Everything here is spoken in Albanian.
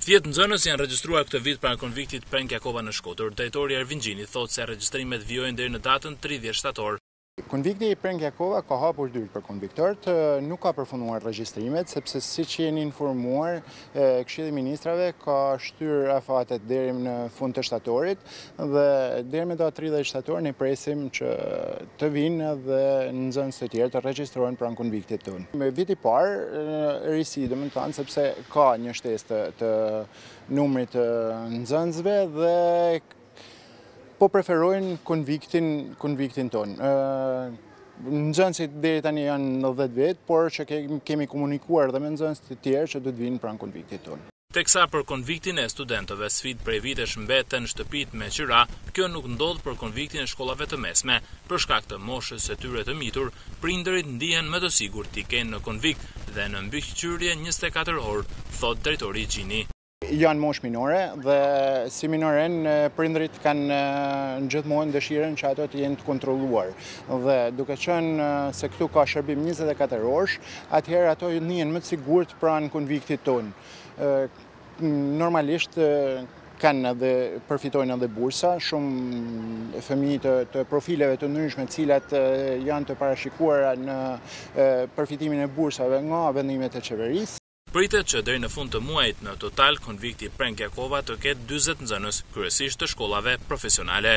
Dhjetë nxënës janë regjistruar këtë vit pranë konviktit Prenk Jakova në Shkodër. Drejtori Ervin Gjini thotë se regjistrimet vijojnë deri në datën tridhjetë shtator. Konvikti Prenk Jakova ka hapur dyert për konviktorët, nuk ka përfunduar regjistrimet, sepse siç jeni informuar, Këshilli i Ministrave ka shtyrë afatet deri në fund të shtatorit Dhe deri me datë 30 shtator ne presim që të vinë dhe nxënës të tjerë të regjistrohen pranë konviktit tonë. Me vit i parë risi, domethënë sepse ka një shtesë të, të numrit të nxënësve dhe po preferojnë konviktin, konviktin tonë. Nxënësit deri tani janë 9 vetë, por që kemi komunikuar dhe me nxënës të tjerë që do të vinë pranë konviktit tonë. Teksa për konviktin e studentëve sfidë prej vitesh mbeten shtëpitë me qira, kjo nuk ndodh për konviktin e shkollave të mesme. Për shkak të moshës së tyre të mitur, prindërit ndihen më të sigurt t'i kenë në konvikt dhe në mbikëqyrje njëzet e katër orë, thotë drejtori Gjini. Janë moshë minore dhe si minorenë prindërit kanë gjithmonë dëshirën që ato të jenë të kontrolluar dhe duke qenë se këtu ka shërbim njëzet e katër orësh, atëherë ato ndihen më të sigurt pranë konviktit tonë. Normalisht kanë edhe përfitojnë edhe bursa, shumë fëmijë të, të profileve të ndryshme, të cilat janë të parashikuara në përfitimin e bursave nga vendimet e qeverisë. Pritet që deri në fund të muajit në total konvikti Prenk Jakova të ketë dyzet nxënës, kryesisht të shkollave profesionale.